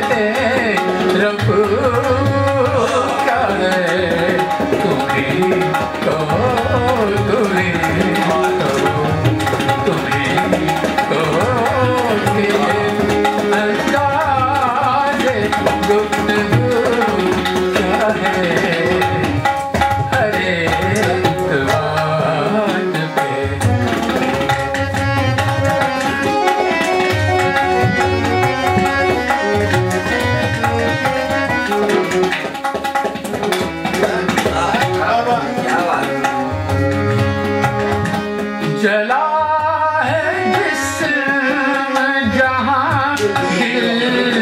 रे Amém.